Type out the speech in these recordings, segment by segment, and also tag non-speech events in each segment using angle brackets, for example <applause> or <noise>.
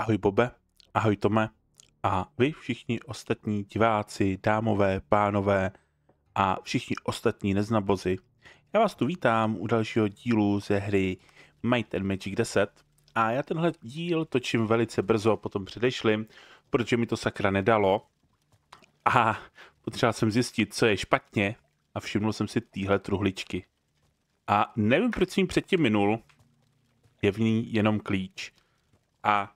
Ahoj Bobe, ahoj Tome a vy všichni ostatní diváci, dámové, pánové a všichni ostatní neznabozy. Já vás tu vítám u dalšího dílu ze hry Might and Magic 10 a já tenhle díl točím velice brzo po tom předešlým, protože mi to sakra nedalo a potřeboval jsem zjistit, co je špatně a všimnul jsem si týhle truhličky. A nevím, proč jsem předtím minul, je v ní jenom klíč. A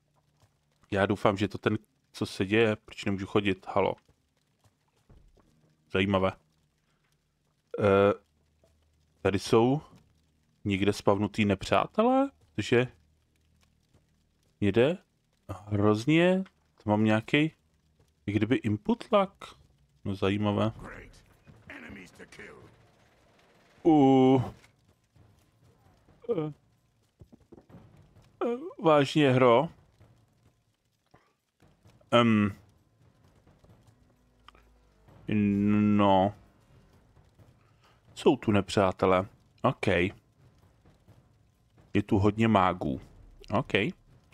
já doufám, že to ten, co se děje, proč nemůžu chodit, halo. Zajímavé. E, tady jsou někde spavnutý nepřátelé, protože jede hrozně, to mám nějaký, jak kdyby input lag. No zajímavé. U... Uh, uh, vážně hro. Um, no. Jsou tu nepřátelé. OK. Je tu hodně mágů. OK.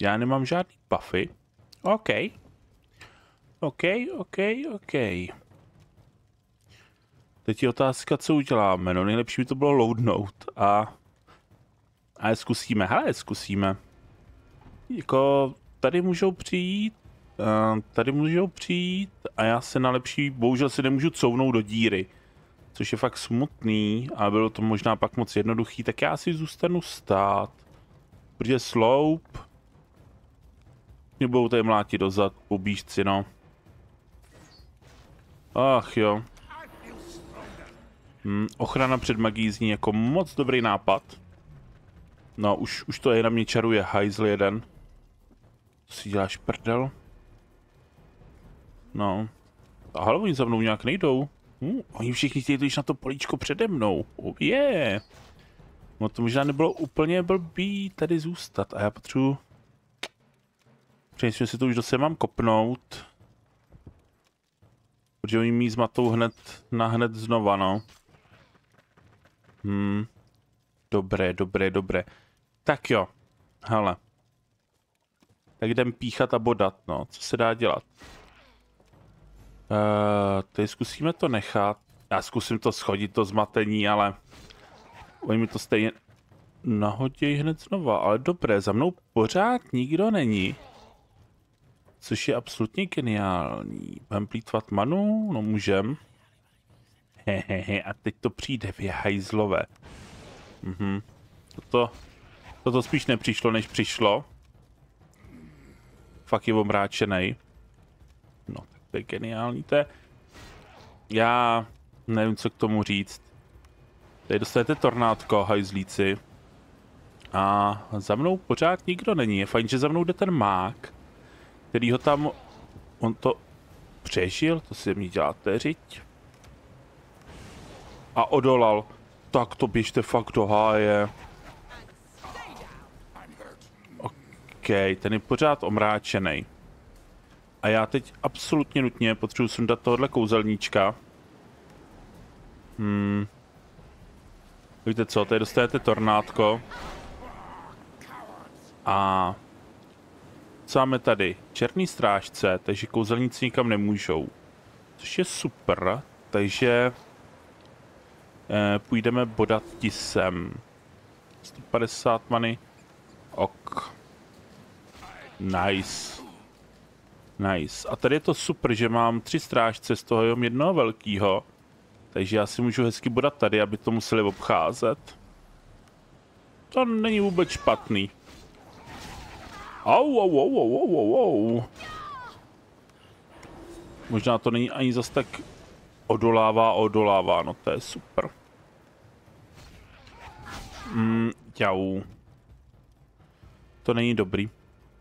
Já nemám žádný buffy. OK. OK, OK, OK. Teď je otázka, co uděláme. No nejlepší by to bylo loadnout a... A zkusíme. Hele, zkusíme. Jako, tady můžou přijít tady můžou přijít a já se na lepší, bohužel si nemůžu couvnout do díry. Což je fakt smutný a bylo to možná pak moc jednoduchý, tak já si zůstanu stát. Protože sloup mě budou tady mlátit dozad, pobížci, no. Ach jo. Hmm, ochrana před magií zní jako moc dobrý nápad. No, už, už to je na mě čaruje hajzl jeden. Co si děláš prdel? No. Ale oni za mnou nějak nejdou. Hm, oni všichni chtějí na to políčko přede mnou. Oh. Yeah. No to možná nebylo úplně blbý tady zůstat. A já potřebuji... Přeji si to už do mám kopnout. Protože oni mi zmatou hned na hned znova, no. Hmm. Dobré, dobré, dobré. Tak jo. Hele. Tak jdem píchat a bodat, no. Co se dá dělat? Uh, teď zkusíme to nechat. Já zkusím to schodit, to zmatení, ale oni mi to stejně nahodí hned znova. Ale dobré, za mnou pořád nikdo není. Což je absolutně geniální. Budeme plítvat manu? No můžem. Hehehe, a teď to přijde, vy hajzlové. Mhm. Toto, toto spíš nepřišlo, než přišlo. Fakt je omráčenej. No, to je geniální, to je... Já nevím, co k tomu říct. Tady dostanete tornádko, hajzlíci. A za mnou pořád nikdo není. Je fajn, že za mnou jde ten mák, který ho tam... On to přežil, to si mi děláte řiď. A odolal. Tak to běžte fakt do háje. OK, ten je pořád omráčený. A já teď absolutně nutně potřebuji sundat tohohle kouzelníčka. Hmm. Víte co, tady dostanete tornádko. A co máme tady? Černý strážce, takže kouzelníci nikam nemůžou. Což je super, takže eh, půjdeme bodat tisem. 150 many. Ok. Nice. Nice. A tady je to super, že mám tři strážce z toho jenom jednoho velkého. Takže já si můžu hezky bodat tady, aby to museli obcházet. To není vůbec špatný. Au, au, au, au, au, au, au. Možná to není ani zas tak odolává, odolává, no to je super. Mm, jau. To není dobrý.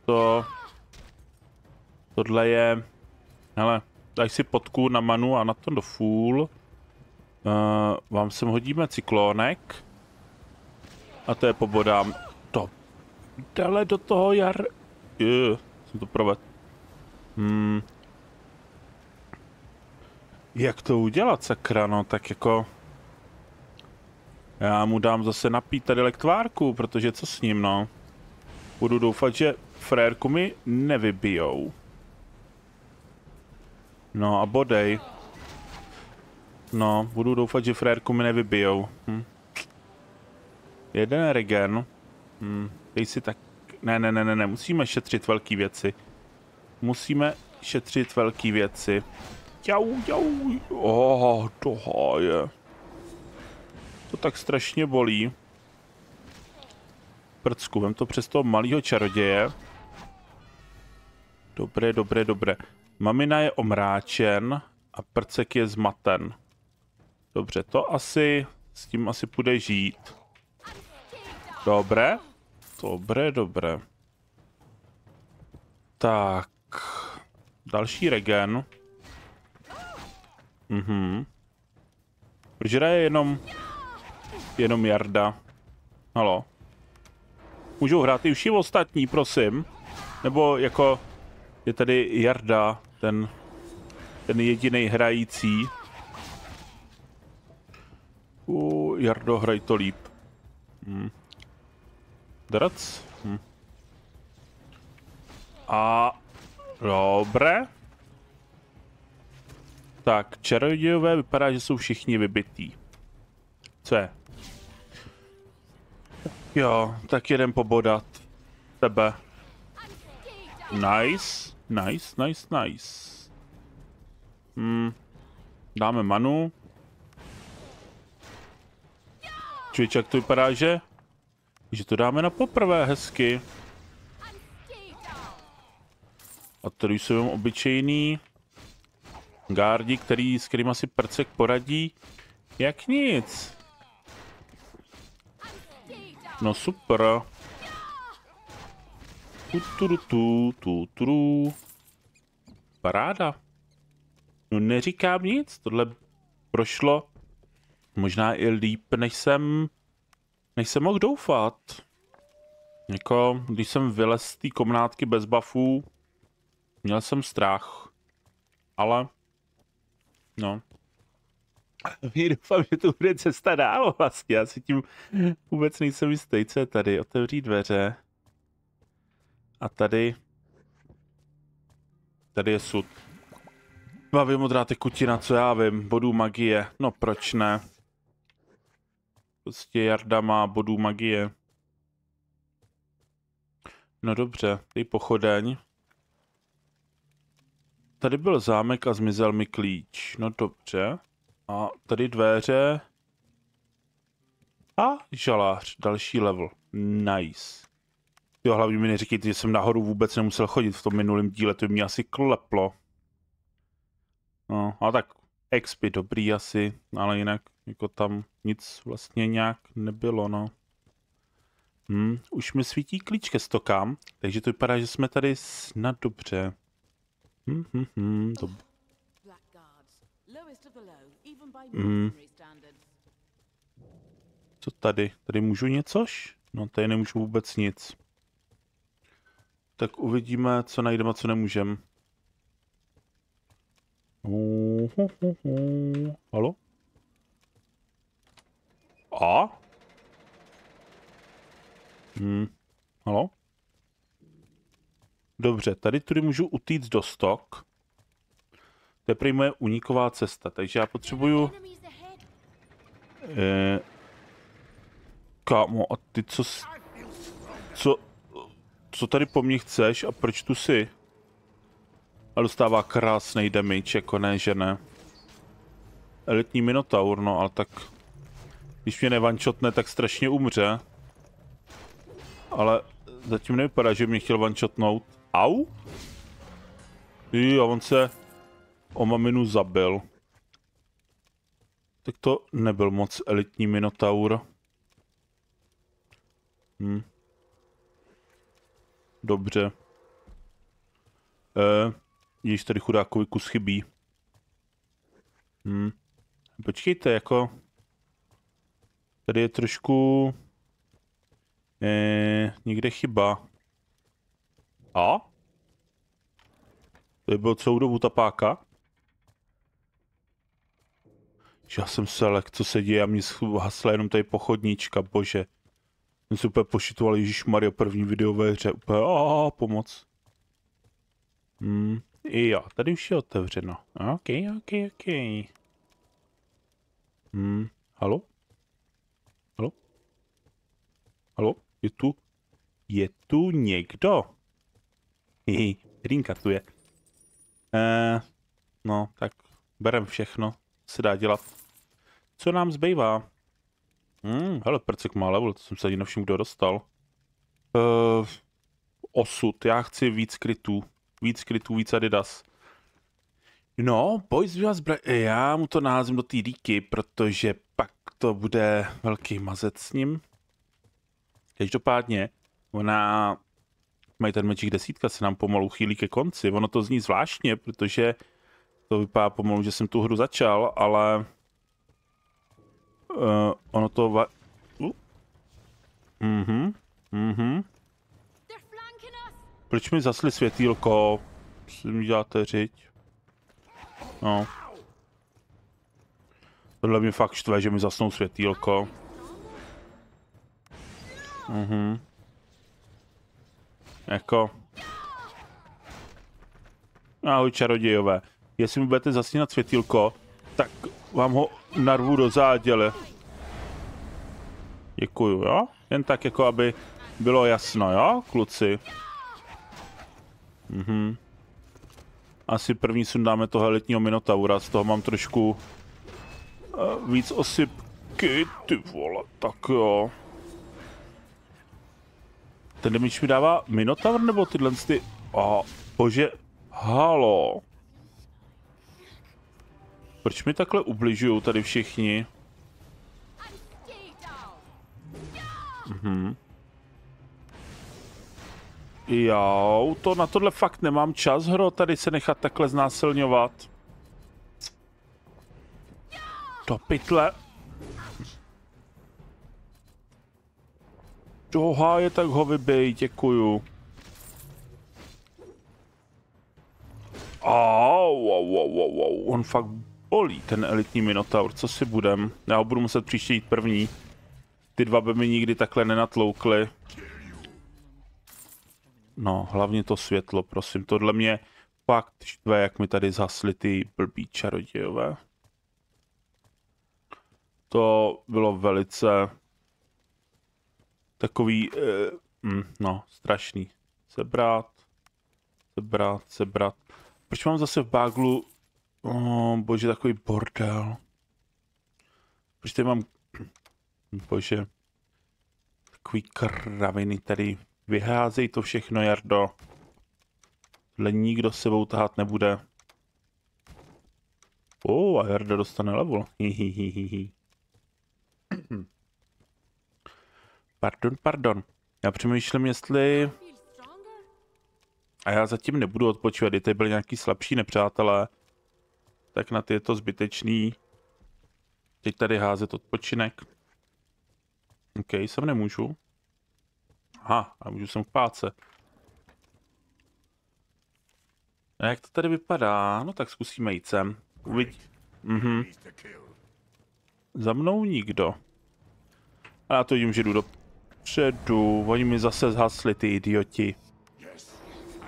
To Tohle je... Hele, daj si potku na manu a na to do full. Uh, vám sem hodíme cyklónek. A to je pobodám. To. Dale do toho jar... Je, jsem to proved. Hmm. Jak to udělat, sakra, no, tak jako... Já mu dám zase napít tady lektvárku, protože co s ním, no. Budu doufat, že frérku mi nevybijou. No a bodej. No, budu doufat, že frérku mi nevybijou. Hm. Jeden regen. Hm. Dej si tak... Ne, ne, ne, ne, ne, musíme šetřit velké věci. Musíme šetřit velké věci. Jau, jau, oh, to je. To tak strašně bolí. Prcku, vem to přes toho malého čaroděje. Dobré, dobré, dobré. Mamina je omráčen a prcek je zmaten. Dobře, to asi, s tím asi půjde žít. Dobré. Dobré, dobré. Tak. Další regen. Mhm. Proč je jenom... Jenom Jarda? Halo? Můžou hrát i všichni ostatní, prosím? Nebo jako... Je tady Jarda, ten... Ten jediný hrající. U, Jardo, hraj to líp. Hm. Drac? Hm. A... Dobré. Tak, čarodějové vypadá, že jsou všichni vybití. Co je? Jo, tak jeden pobodat. Tebe. Nice, nice, nice, nice. Hmm. Dáme manu. Čujič, jak to vypadá, že? Že to dáme na poprvé hezky. A tady jsou jenom obyčejný gardi, který, s kterým asi prcek poradí. Jak nic. No super. Tu, tu, tu, tu. Paráda. No neříkám nic, tohle prošlo možná i líp, než jsem, než jsem mohl doufat. Jako, když jsem vylez z té komnátky bez buffů, měl jsem strach. Ale, no. <laughs> Doufám, že to bude cesta dál vlastně. Já si tím vůbec nejsem jistý, co je tady. Otevřít dveře. A tady... Tady je sud. Baví modrá tekutina, co já vím. Bodů magie. No proč ne? Prostě Jarda má bodů magie. No dobře, dej pochodeň. Tady byl zámek a zmizel mi klíč. No dobře. A tady dveře. A žalář, další level. Nice. Jo, hlavně mi neříkejte, že jsem nahoru vůbec nemusel chodit v tom minulém díle, to by mě asi kleplo. No, a tak XP dobrý asi, ale jinak jako tam nic vlastně nějak nebylo, no. Hm, už mi svítí klíč ke stokám, takže to vypadá, že jsme tady snad dobře. Hm, hm, hm, dob hm. Co tady? Tady můžu něcož? No, tady nemůžu vůbec nic. Tak uvidíme, co najdeme a co nemůžeme. Halo? A? Hmm. Halo? Dobře, tady tudy můžu utíct do stok. To je moje uniková cesta, takže já potřebuju... Eh, kámo, a ty co... Co... Co tady po mně chceš a proč tu jsi? A dostává krásný damage, jako ne, že ne. Elitní Minotaur, no, ale tak... Když mě nevančotne, tak strašně umře. Ale zatím nevypadá, že mě chtěl vančotnout. Au? Jo, on se o maminu zabil. Tak to nebyl moc elitní Minotaur. Hm. Dobře. Eh, Již tady chudákovi kus chybí. Hm. Počkejte, jako... Tady je trošku... Eh, někde chyba. A? To byl celou dobu ta páka? Já jsem selek, co se děje a mě hasla jenom tady pochodníčka, bože. Jsem se úplně pošitoval, Ježíš Mario první video ve hře, úplně a pomoc. Hmm, jo, tady už je otevřeno. OK, OK, OK. Hmm, halo? Halo? Halo? Je tu? Je tu někdo? Hihi, Rinka tu je. Eh, no, tak berem všechno, se dá dělat. Co nám zbývá? Hmm, hele, percek má level, to jsem se ani nevšiml, kdo dostal. Uh, osud, já chci víc krytů. Víc krytů, víc Adidas. No, boys vás bra- já mu to naházím do té díky, protože pak to bude velký mazec s ním. Každopádně, ona, mají ten mečík desítka, se nám pomalu chýlí ke konci. Ono to zní zvláštně, protože to vypadá pomalu, že jsem tu hru začal, ale uh, ono to va... Uh. Mhm, mhm. Proč mi zasli světýlko? Co mi děláte řiď? No. Tohle mě fakt štve, že mi zasnou světýlko. Mhm. Jako... Ahoj čarodějové. Jestli mi budete zasínat světýlko, tak vám ho narvu do záděle. Děkuju, jo? Jen tak jako, aby bylo jasno, jo, kluci? Mhm. Asi první sundáme toho elitního Minotaura, z toho mám trošku uh, víc osypky, ty vole, tak jo. Ten damage mi dává Minotaur nebo tyhle ty... Oh, bože, halo. Proč mi takhle ubližují tady všichni? Mhm. Jo, to na tohle fakt nemám čas, hro, tady se nechat takhle znásilňovat. Do pytle. Do háje, tak ho vybej, děkuju. Au, au, au, au, au, on fakt bolí, ten elitní Minotaur, co si budem? Já ho budu muset příště jít první. Ty dva by mi nikdy takhle nenatloukly. No, hlavně to světlo, prosím. Tohle mě fakt štve, jak mi tady zhasly ty blbý čarodějové. To bylo velice takový, eh, mm, no, strašný. Sebrat, sebrat, sebrat. Proč mám zase v báglu, oh, bože, takový bordel. Proč tady mám, bože, takový kraviny tady Vyházej to všechno, Jardo. Tohle nikdo sebou tahat nebude. O, oh, a Jarda dostane level. Pardon, pardon. Já přemýšlím, jestli... A já zatím nebudu odpočívat, kdyby byli nějaký slabší nepřátelé. Tak na ty je to zbytečný. Teď tady házet odpočinek. OK, sem nemůžu. Aha, a můžu sem k páce. A jak to tady vypadá? No tak zkusíme jít sem. Uvidí. Mhm. Za mnou nikdo. A já to vidím, že jdu dopředu. Oni mi zase zhasli, ty idioti.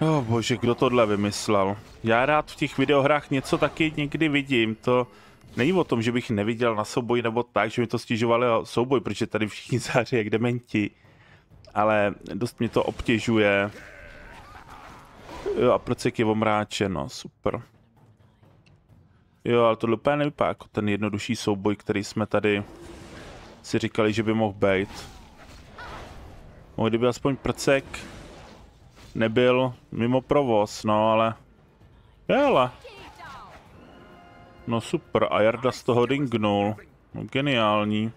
Oh bože, kdo tohle vymyslel? Já rád v těch videohrách něco taky někdy vidím. To není o tom, že bych neviděl na souboj nebo tak, že mi to stěžovali souboj, protože tady všichni <laughs> září jak dementi ale dost mě to obtěžuje. Jo, a proč je omráčen, no super. Jo, ale tohle úplně nevypadá jako ten jednodušší souboj, který jsme tady si říkali, že by mohl být. Mohl kdyby aspoň prcek nebyl mimo provoz, no ale... Jele. No super, a Jarda z toho dingnul. No geniální.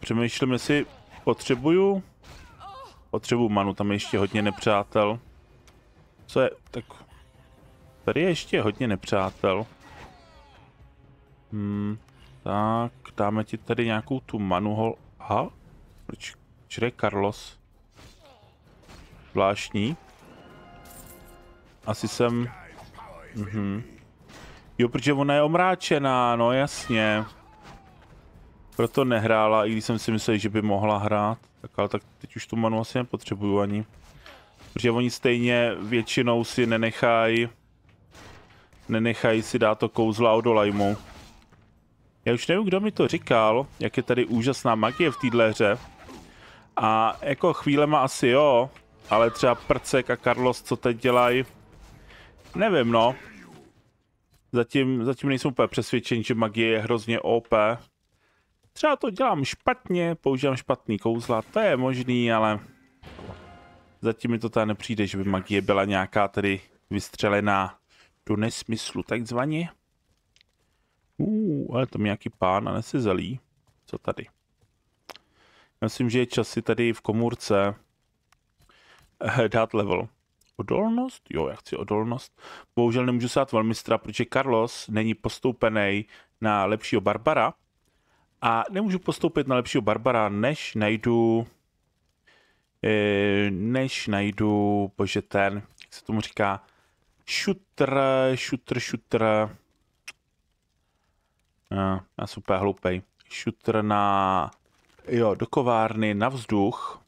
Přemýšlím, jestli Potřebuju... Potřebuju manu, tam je ještě hodně nepřátel. Co je? Tak... Tady je ještě hodně nepřátel. Hmm, tak, dáme ti tady nějakou tu manu hol... Aha, proč, proč Carlos? Zvláštní. Asi jsem... Mhm. Jo, protože ona je omráčená, no jasně. Proto nehrála, i když jsem si myslel, že by mohla hrát. Tak ale tak teď už tu manu asi nepotřebuju ani. Protože oni stejně většinou si nenechají nenechají si dát to kouzlo a odolaj Já už nevím, kdo mi to říkal, jak je tady úžasná magie v téhle hře. A jako chvílema asi jo, ale třeba Prcek a Carlos, co teď dělají, nevím no. Zatím, zatím nejsem úplně přesvědčen, že magie je hrozně OP. Třeba to dělám špatně, používám špatný kouzla, to je možný, ale zatím mi to tady nepřijde, že by magie byla nějaká tady vystřelená do nesmyslu, takzvaně. Uh, ale tam nějaký pán a nesizelý. Co tady? Myslím, že je čas si tady v komůrce dát level. Odolnost? Jo, já chci odolnost. Bohužel nemůžu sát velmistra, protože Carlos není postoupený na lepšího Barbara. A nemůžu postoupit na lepšího Barbara, než najdu... Eh, než najdu, bože ten, jak se tomu říká, šutr, šutr, šutr. No, já jsem úplně hloupej. Šutr na, jo, do kovárny na vzduch.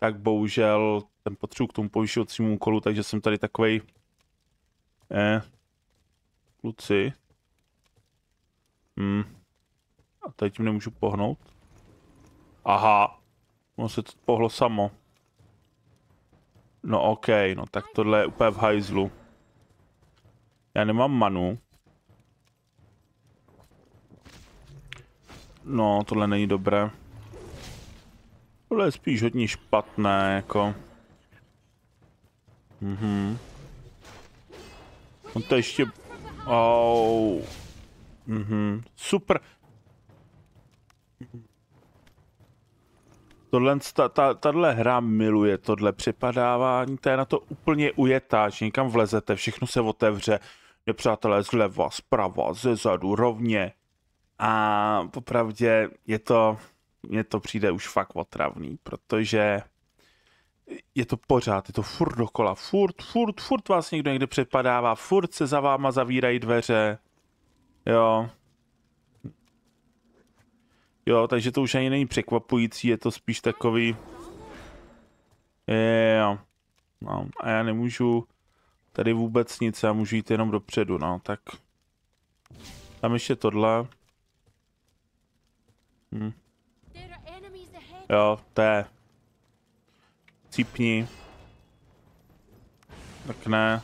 Tak bohužel ten potřebuji k tomu povyšovacímu úkolu, takže jsem tady takovej, eh, kluci. Hmm. A teď tím nemůžu pohnout. Aha. Ono se to pohlo samo. No ok, no tak tohle je úplně v hajzlu. Já nemám manu. No, tohle není dobré. Tohle je spíš hodně špatné, jako. Mhm. On to ještě... Oh. Mhm. Super. Tohle, ta, ta, tahle hra miluje tohle přepadávání, to je na to úplně ujetá, že někam vlezete, všechno se otevře, nepřátelé zleva, zprava, ze zadu, rovně. A popravdě je to, mně to přijde už fakt otravný, protože je to pořád, je to furt dokola, furt, furt, furt vás někdo někde přepadává, furt se za váma zavírají dveře, jo, Jo, takže to už ani není překvapující, je to spíš takový... Jo. No, a já nemůžu tady vůbec nic, já můžu jít jenom dopředu, no, tak... Tam ještě tohle. Hm. Jo, to je. Cípni. Tak ne.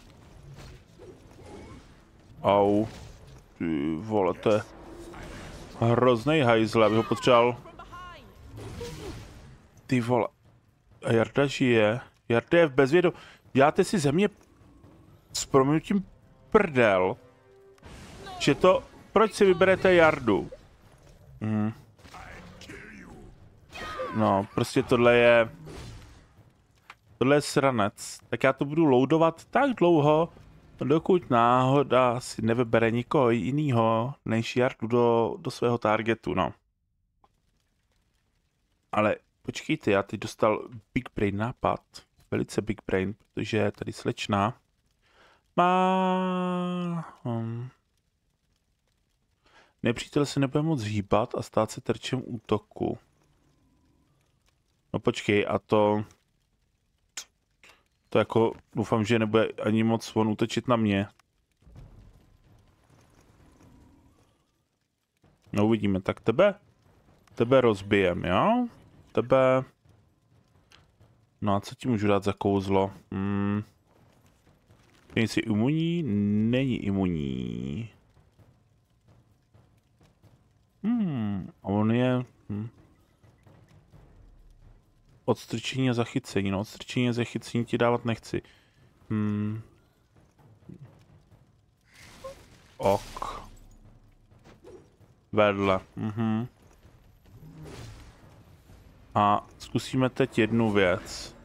Au. Ty vole, to je hrozný hajzl, abych ho potřeboval. Ty vole. Jarda žije. Jarda je v bezvědu. Děláte si země s proměnutím prdel. Že to... Proč si vyberete Jardu? Hmm. No, prostě tohle je... Tohle je sranec. Tak já to budu loadovat tak dlouho, dokud náhoda si nevybere nikoho jiného než Jardu do, do svého targetu, no. Ale počkejte, já teď dostal Big Brain nápad, velice Big Brain, protože tady slečna má... Um, nepřítel se nebude moc hýbat a stát se terčem útoku. No počkej, a to to jako doufám, že nebude ani moc on utečit na mě. No uvidíme, tak tebe, tebe rozbijem, jo? Tebe... No a co ti můžu dát za kouzlo? Hmm. Jsi imunní? Není imunní. Hmm, a on je... Hmm. Odstrčení a zachycení. No, odstrčení a zachycení ti dávat nechci. Hmm. Ok. Vedle. Mhm. A zkusíme teď jednu věc.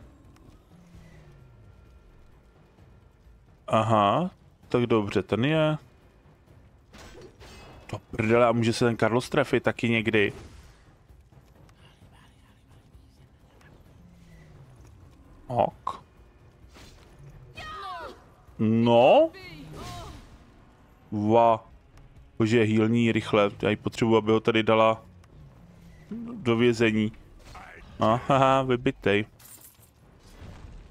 Aha, tak dobře, ten je... To prdele, a může se ten Carlos trefit taky někdy. Ok. No. Va. Bože, je hýlní rychle. Já ji potřebuji, aby ho tady dala do vězení. Haha, vybitej.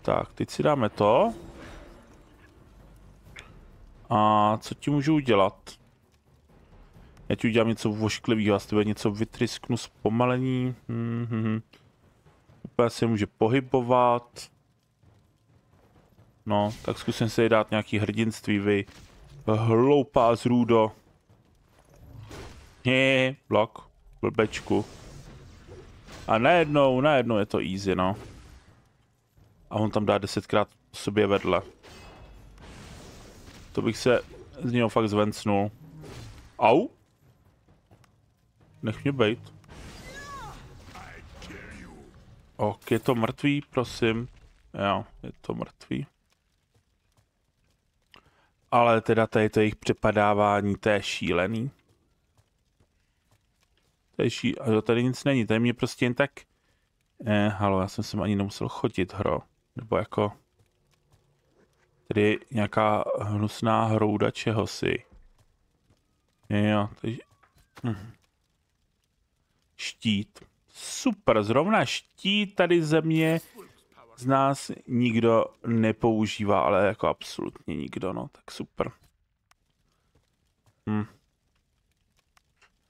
Tak, teď si dáme to. A co ti můžu udělat? Já ti udělám něco vošklivého, z tebe něco vytrysknu zpomalení. Hmm, hmm, hmm. Úplně se může pohybovat. No, tak zkusím si dát nějaký hrdinství, vy. Hloupá zrůdo. Ně, blok, blbečku. A najednou, najednou je to easy, no. A on tam dá desetkrát sobě vedle. To bych se z něho fakt zvencnul. Au? Nech mě bejt. Ok, je to mrtvý, prosím. Jo, je to mrtvý. Ale teda tady to jejich přepadávání, to je šílený. To je ší... A tady nic není, tady mě prostě jen tak... Eh, halo, já jsem sem ani nemusel chodit, hro. Nebo jako... Tady nějaká hnusná hrouda čehosi. Jo, takže... Hm. Štít. Super, zrovna štít tady země z nás nikdo nepoužívá, ale jako absolutně nikdo, no, tak super. Hm.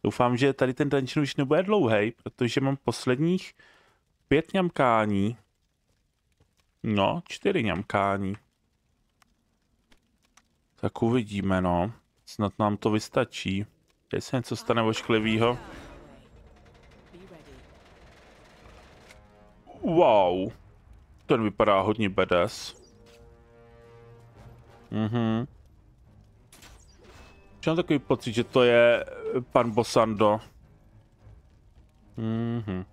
Doufám, že tady ten dungeon už nebude dlouhý, protože mám posledních pět ňamkání. No, čtyři ňamkání. Tak uvidíme, no. Snad nám to vystačí. Jestli něco stane ošklivýho. Wow. Ten vypadá hodně badass. Mhm. Mám takový pocit, že to je pan Bosando. Mhm.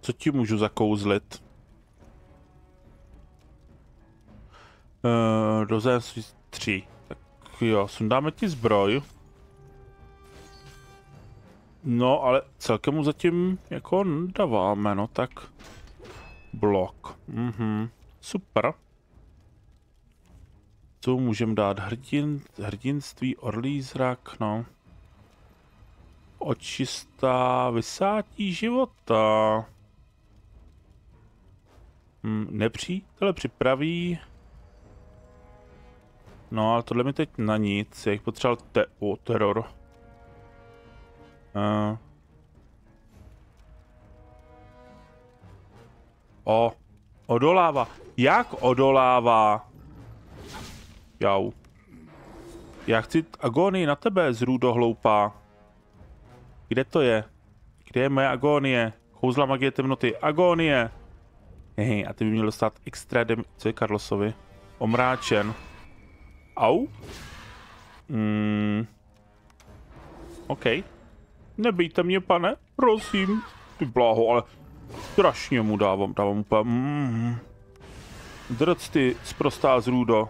Co ti můžu zakouzlit? Uh, do tři. Tak jo, sundáme ti zbroj. No, ale celkem mu zatím jako dáváme, no tak. Blok. Mhm. Super. Co můžeme dát? Hrdin, hrdinství, orlí zrak, no. Očistá vysátí života. Hm, nepřítele připraví. No, ale tohle mi teď na nic. Jich potřeboval te o, teror. Uh. O, odolává. Jak odolává? Jau. Já chci agonii na tebe, zrůdo hloupá. Kde to je? Kde je moje agonie? Kouzla magie temnoty. Agonie! Hej, a ty by měl dostat extra dem... Co je Carlosovi? Omráčen. Au? Hmm. OK. Nebejte mě, pane, prosím. Ty bláho, ale strašně mu dávám, dávám úplně... Mm. Drc ty, zprostá zrůdo.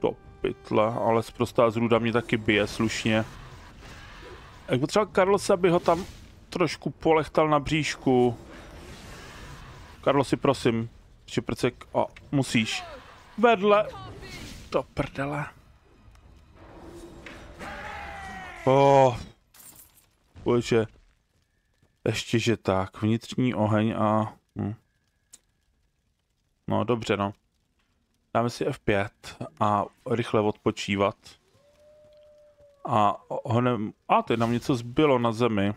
To pytle, ale zprostá zrůda mě taky bije slušně. Jak potřeba Carlos, aby ho tam trošku polechtal na bříšku. Karlosi, prosím. Šiprcek, o, musíš. Vedle. To prdele. Oh, Bože. Ještě, že tak. Vnitřní oheň a... Hm. No, dobře, no. Dáme si F5 a rychle odpočívat. A honem... A, teď nám něco zbylo na zemi.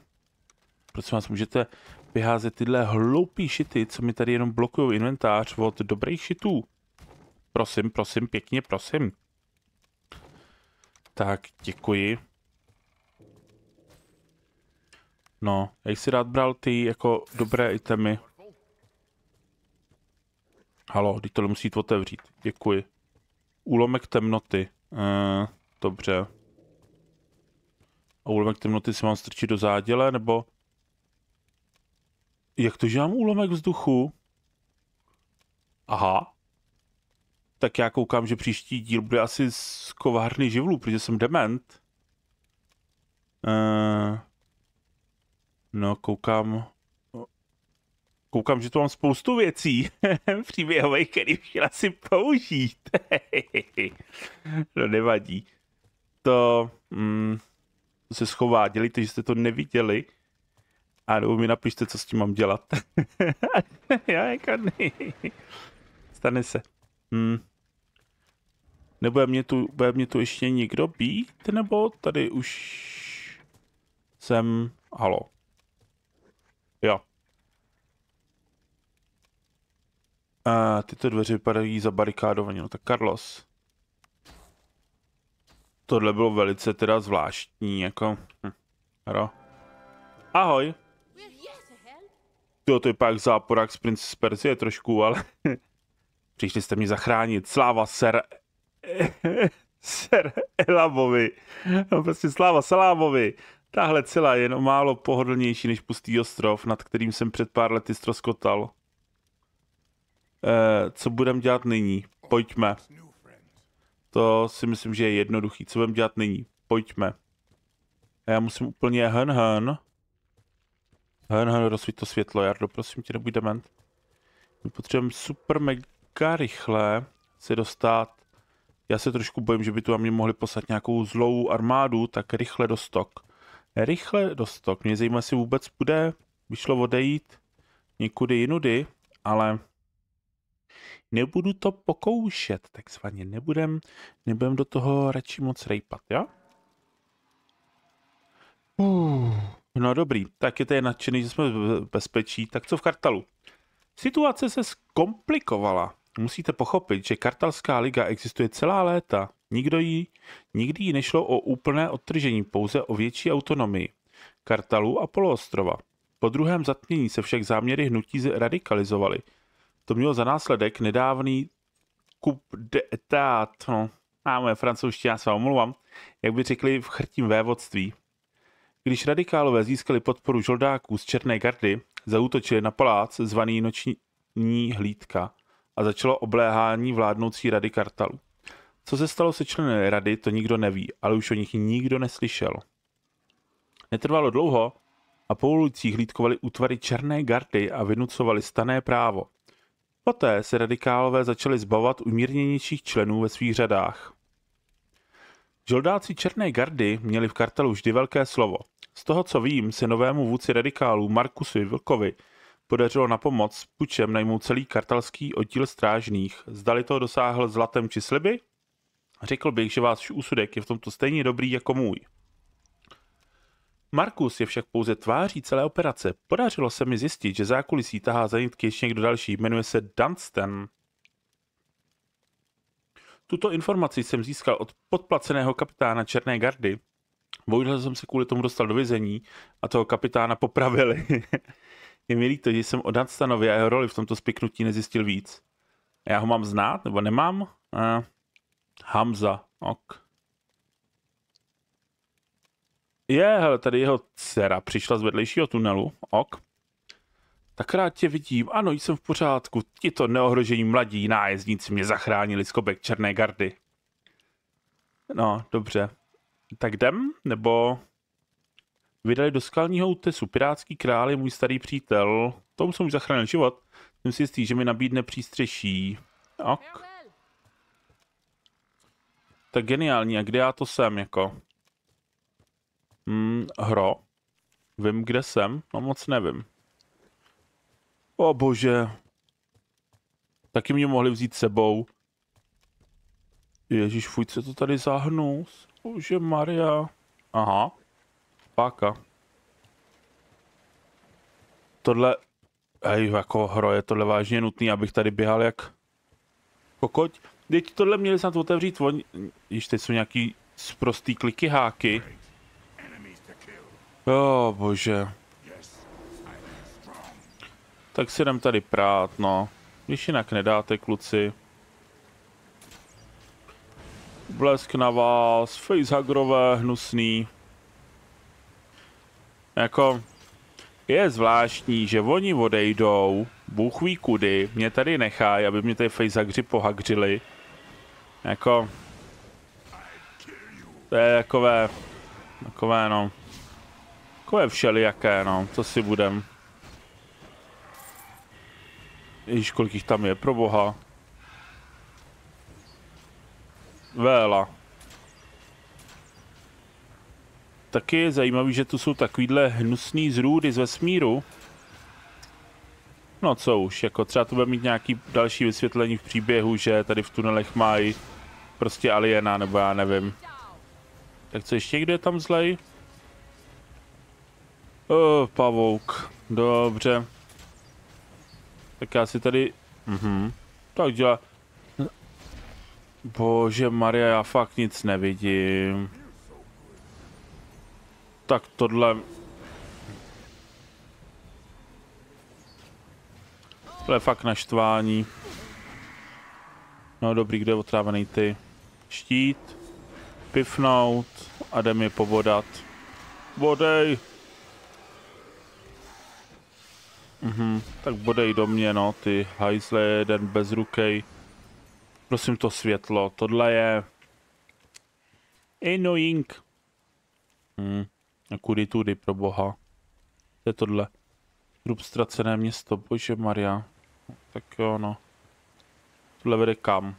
Prosím vás, můžete vyházet tyhle hloupý šity, co mi tady jenom blokují inventář od dobrých šitů. Prosím, prosím, pěkně, prosím. Tak, děkuji. No, já si rád bral ty jako dobré itemy. Halo, teď to musí otevřít. Děkuji. Úlomek temnoty. Uh, dobře. A úlomek temnoty si mám strčit do záděle, nebo... Jak to, že mám úlomek vzduchu? Aha. Tak já koukám, že příští díl bude asi z kovárny živlů, protože jsem dement. Uh, No, koukám... koukám, že tu mám spoustu věcí <laughs> příběhových, který bych asi použít. <laughs> no nevadí. To mm, se schová. Dělíte, že jste to neviděli. A nebo mi napište, co s tím mám dělat. <laughs> Já jako ne. Stane se. Hmm. Nebude mě tu, bude mě tu ještě někdo být, nebo tady už jsem, halo. Jo. A tyto dveře vypadají zabarikádovaně, no tak Carlos. Tohle bylo velice teda zvláštní, jako, hm. Ahoj. Jo, to je pak záporák z Prince Persie trošku, ale <laughs> přišli jste mě zachránit. Sláva ser... <laughs> ser Elamovi. No, prostě sláva Salámovi. Tahle celá je jenom málo pohodlnější než pustý ostrov, nad kterým jsem před pár lety stroskotal. Eh, co budeme dělat nyní? Pojďme. To si myslím, že je jednoduchý. Co budeme dělat nyní? Pojďme. Já musím úplně hen hen. Hen hen, rozsvít to světlo, Jardo, prosím tě, nebuď dement. My potřebujeme super mega rychle se dostat. Já se trošku bojím, že by tu na mě mohli poslat nějakou zlou armádu, tak rychle do stok. Rychle do stok. Mě zajímá, jestli vůbec bude vyšlo odejít někudy jinudy, ale nebudu to pokoušet, takzvaně. Nebudem, nebudem do toho radši moc rejpat, jo? Uh, no dobrý, tak je to je nadšený, že jsme v bezpečí. Tak co v kartalu? Situace se zkomplikovala. Musíte pochopit, že kartalská liga existuje celá léta. Nikdo jí, nikdy jí nešlo o úplné odtržení, pouze o větší autonomii. Kartalu a poloostrova. Po druhém zatmění se však záměry hnutí radikalizovaly. To mělo za následek nedávný coup d'état, no, a moje francouzština, já se omlouvám, jak by řekli v chrtím vévodství. Když radikálové získali podporu žoldáků z Černé gardy, zaútočili na palác zvaný Noční hlídka a začalo obléhání vládnoucí rady kartalu. Co se stalo se členy rady, to nikdo neví, ale už o nich nikdo neslyšel. Netrvalo dlouho a po ulicích hlídkovali útvary Černé gardy a vynucovali stané právo. Poté se radikálové začali zbavovat umírněnějších členů ve svých řadách. Žoldáci Černé gardy měli v kartelu vždy velké slovo. Z toho, co vím, se novému vůdci radikálů Markusu Vilkovi podařilo na pomoc pučem najmout celý kartalský oddíl strážných. Zdali to dosáhl zlatem či sliby? Řekl bych, že váš úsudek je v tomto stejně dobrý jako můj. Markus je však pouze tváří celé operace. Podařilo se mi zjistit, že zákulisí tahá za nitky ještě někdo další, jmenuje se Dunstan. Tuto informaci jsem získal od podplaceného kapitána Černé gardy. Bohužel jsem se kvůli tomu dostal do vězení a toho kapitána popravili. <laughs> je mi líto, že jsem o Dunstanovi a jeho roli v tomto spiknutí nezjistil víc. Já ho mám znát, nebo nemám? Uh, Hamza, ok. Je, hele, tady jeho dcera přišla z vedlejšího tunelu, ok. Tak rád tě vidím, ano, jsem v pořádku, tito neohrožení mladí nájezdníci mě zachránili z kobek Černé gardy. No, dobře. Tak jdem, nebo... Vydali do skalního útesu pirátský král je můj starý přítel. Tomu jsem už zachránil život. Jsem si jistý, že mi nabídne přístřeší. Ok. Tak geniální, a kde já to jsem, jako? Hmm, hro. Vím, kde jsem, no moc nevím. O bože. Taky mě mohli vzít sebou. Ježíš, fuj, se to tady zahnus. Bože Maria. Aha. Páka. Tohle, hej, jako hro, je tohle vážně nutný, abych tady běhal jak kokoť. Teď tohle měli snad otevřít, oni, již teď jsou nějaký sprostý kliky háky. Jo, bože. Tak si jdem tady prát, no. Když jinak nedáte, kluci. Blesk na vás, facehagrové, hnusný. Jako, je zvláštní, že oni odejdou, Bůh ví kudy, mě tady nechají, aby mě tady facehagři pohagřili. Jako, to je takové, takové no. Takové všelijaké, no, co si budem. Ježíš, kolik jich tam je, pro boha. Véla. Taky je zajímavý, že tu jsou takovýhle hnusný zrůdy z vesmíru. No co už, jako třeba to bude mít nějaký další vysvětlení v příběhu, že tady v tunelech mají prostě aliena, nebo já nevím. Tak co ještě, kdo je tam zlej? Oh, pavouk. Dobře. Tak já si tady... Mhm. Tak dělá... Bože Maria, já fakt nic nevidím. Tak tohle... To je fakt naštvání. No dobrý, kde je otrávený ty? Štít. Pifnout. A jdem je povodat. Bodej! Mhm, tak bodej do mě, no, ty hajzle jeden bez rukej. Prosím to světlo, tohle je... Annoying. Hm, a kudy tudy, pro boha. To je tohle. Trup ztracené město, bože Maria. Tak jo, no. Tohle vede kam?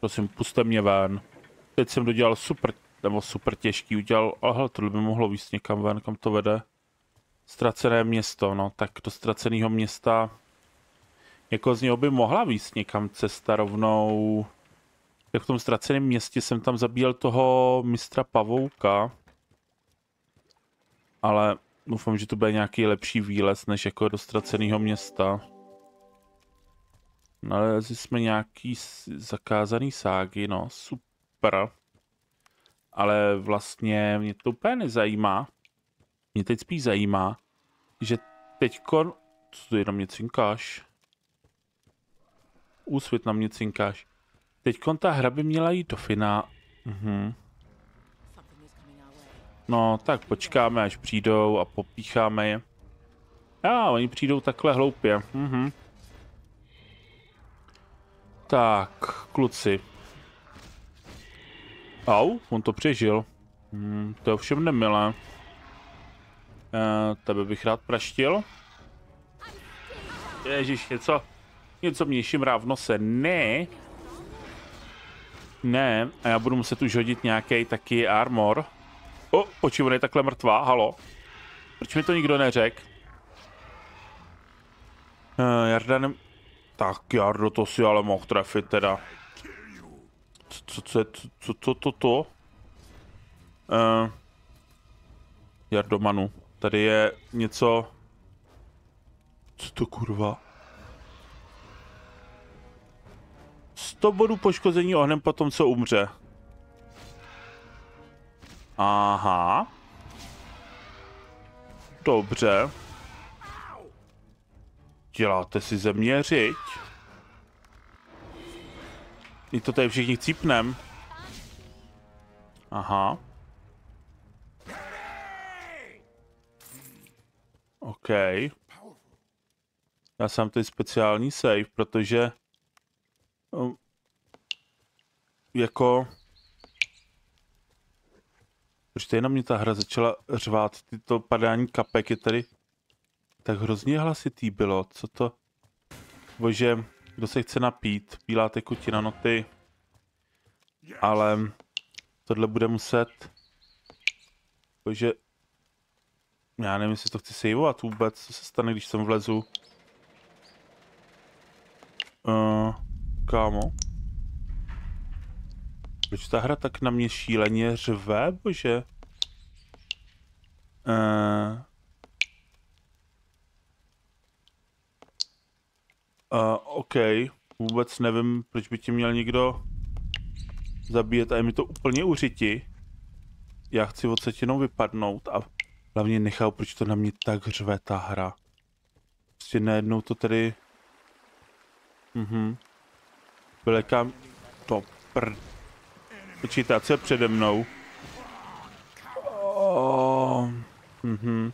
Prosím, puste mě ven. Teď jsem dodělal super, nebo super těžký, udělal, aha, tohle by mohlo víc někam ven, kam to vede. Ztracené město, no, tak do ztraceného města, jako z něho by mohla víc někam cesta rovnou. Jak v tom ztraceném městě jsem tam zabíjel toho mistra Pavouka. Ale doufám, že to bude nějaký lepší výlez, než jako do ztraceného města. Nalezli jsme nějaký zakázaný ságy, no, super. Ale vlastně mě to úplně nezajímá. Mě teď spíš zajímá, že teďkon... Co to jenom mě cinkáš? Úsvit na mě cinkáš. Teďkon ta hra by měla jít do finále. Mhm. No, tak počkáme, až přijdou a popícháme je. A, oni přijdou takhle hloupě. Mhm. Tak, kluci. Au, on to přežil. Hmm, to je ovšem nemilé. E, tebe bych rád praštil. Ježíš, něco, něco mě šimrá v nose. Ne. Ne, a já budu muset už hodit nějaký taky armor. O, počím, on je takhle mrtvá, halo. Proč mi to nikdo neřekl? Uh, Jarda ne... Tak, Jardo, to si ale mohl trefit teda. Co, co, co, co, co, to, to? Uh, Jardo Manu, tady je něco... Co to kurva? 100 bodů poškození ohnem potom, co umře. Aha. Dobře. Děláte si ze mě řiď. I to tady všichni cípnem. Aha. OK. Já jsem tady speciální save, protože... Um, jako... Proč tady na mě ta hra začala řvát, tyto padání kapek je tady tak hrozně hlasitý bylo, co to... Bože, kdo se chce napít, bílá tekutina, no ty. Ale tohle bude muset... Bože, já nevím, jestli to chci saveovat vůbec, co se stane, když sem vlezu. Uh, kámo. Proč ta hra tak na mě šíleně řve, bože? Uh, uh, OK, vůbec nevím, proč by tě měl někdo zabíjet a je mi to úplně uřiti. Já chci odsaď jenom vypadnout a hlavně nechal, proč to na mě tak řve ta hra. Prostě najednou to tady... Mhm. Vylekám... To prd... Počítá, co je přede mnou? Oh. Mhm.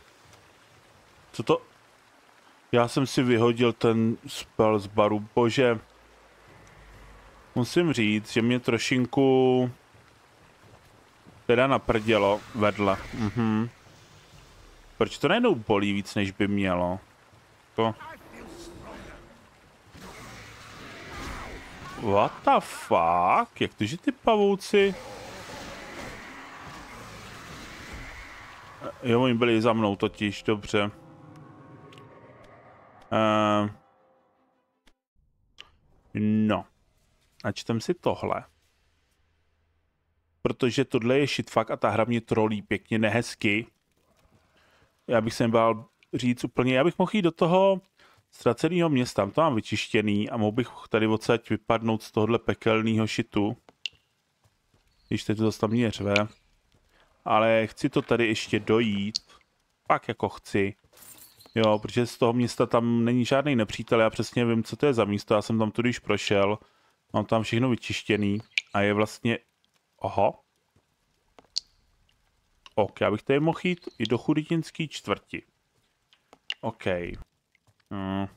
Co to? Já jsem si vyhodil ten spell z baru, bože. Musím říct, že mě trošinku teda naprdělo vedle. Mhm. Proč to najednou bolí víc, než by mělo? To... What the fuck? Jak to, že ty pavouci... Jo, oni byli za mnou totiž, dobře. Uh, no. Načtem si tohle. Protože tohle je shitfuck a ta hra mě trolí pěkně nehezky. Já bych se bál říct úplně, já bych mohl jít do toho ztraceného města, to mám vyčištěný a mohl bych tady odsaď vypadnout z tohohle pekelného šitu. Když teď to zase tam mě řve. Ale chci to tady ještě dojít. Pak jako chci. Jo, protože z toho města tam není žádný nepřítel, já přesně vím, co to je za místo, já jsem tam tudy prošel. Mám tam všechno vyčištěný a je vlastně... Oho. Ok, já bych tady mohl jít i do chuditinský čtvrti. OK. Hmm.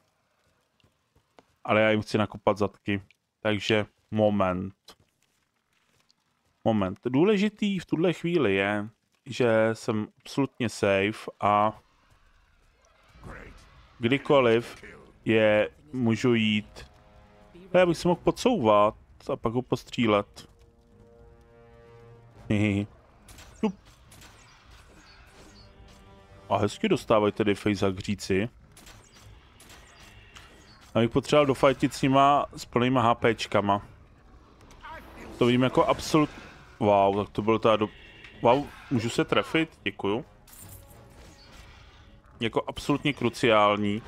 Ale já jim chci nakopat zadky. Takže moment. Moment. Důležitý v tuhle chvíli je, že jsem absolutně safe a kdykoliv je můžu jít. Já bych se mohl podsouvat a pak ho postřílet. A hezky dostávají tedy face hříci. A bych potřeboval dofajtit s nima s plnýma HPčkama. To vidím jako absolut... Wow, tak to bylo teda do... Wow, můžu se trefit? Děkuju. Jako absolutně kruciální.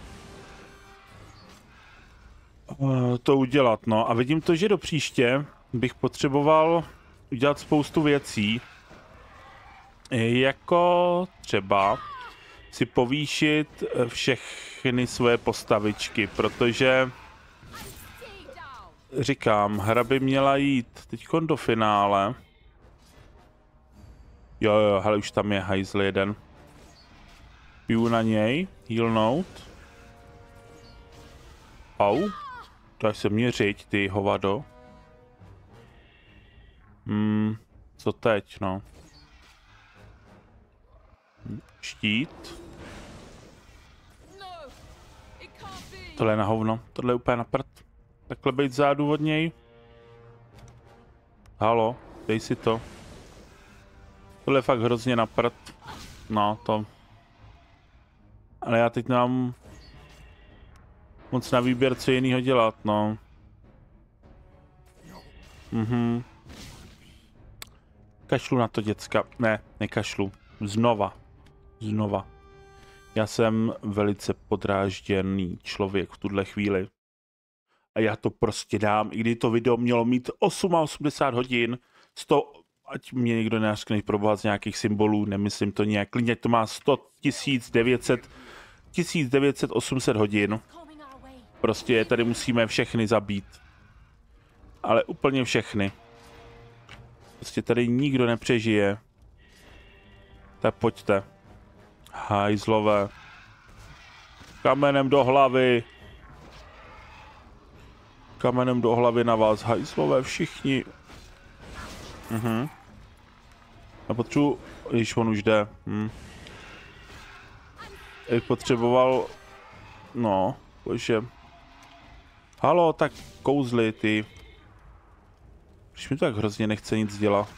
Uh, to udělat, no. A vidím to, že do příště bych potřeboval udělat spoustu věcí. Jako třeba si povýšit eh, všechny své postavičky, protože říkám, hra by měla jít teď do finále. Jo, jo, hele, už tam je hajzl jeden. Piju na něj, healnout. Au. Daj se měřit, ty hovado. Hmm, co teď, no? Štít. Tohle je na hovno, tohle je úplně na prd. Takhle být zádu od něj. Halo, dej si to. Tohle je fakt hrozně na prd. No, to... Ale já teď nám moc na výběr, co jinýho dělat, no. Mhm. Kašlu na to, děcka. Ne, nekašlu. Znova. Znova. Já jsem velice podrážděný člověk v tuhle chvíli. A já to prostě dám, i kdy to video mělo mít 8,80 hodin, 100, ať mě někdo nenaskne probohat z nějakých symbolů, nemyslím to nějak, klidně to má 100 900, 1900, 800 hodin. Prostě je tady musíme všechny zabít. Ale úplně všechny. Prostě tady nikdo nepřežije. Tak pojďte. Hajzlové. Kamenem do hlavy. Kamenem do hlavy na vás, hajzlové, všichni. Mhm. A potřebuji, když on už jde. Hm. Jak potřeboval, no, bože. Halo, tak kouzly, ty. Když mi to tak hrozně nechce nic dělat.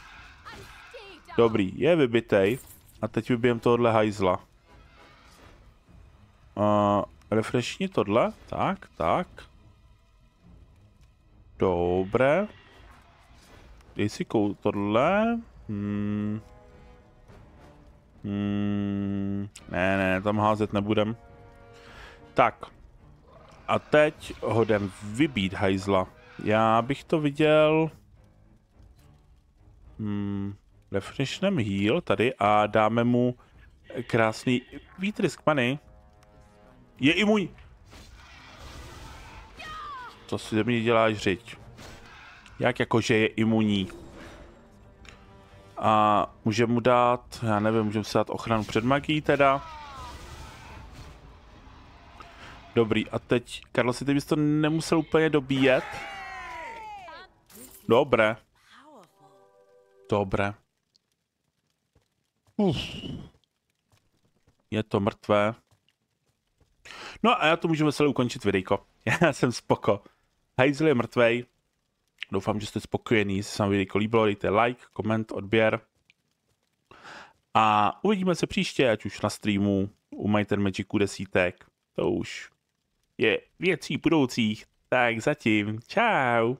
Dobrý, je vybitej. A teď vybijem tohle hajzla. Uh, refreshni tohle. Tak, tak. Dobré. Dej si kou tohle. Hmm. Hmm. Ne, ne, tam házet nebudem. Tak. A teď ho jdem vybít hajzla. Já bych to viděl... Hmm. Refreshneme heal tady a dáme mu krásný výtrysk many. Je i můj. To si ze mě děláš řiď. Jak jakože je imunní. A můžeme mu dát, já nevím, můžeme si dát ochranu před magií teda. Dobrý, a teď, Karlo, si ty bys to nemusel úplně dobíjet? Dobré. Dobré. Uf. Je to mrtvé. No a já to můžu veselé ukončit videjko. <laughs> Já jsem spoko. Heizl je mrtvej. Doufám, že jste spokojený, jestli se vám video líbilo, dejte like, koment, odběr. A uvidíme se příště, ať už na streamu, u Might and Magicu desítek. To už je věcí budoucích. Tak zatím, čau.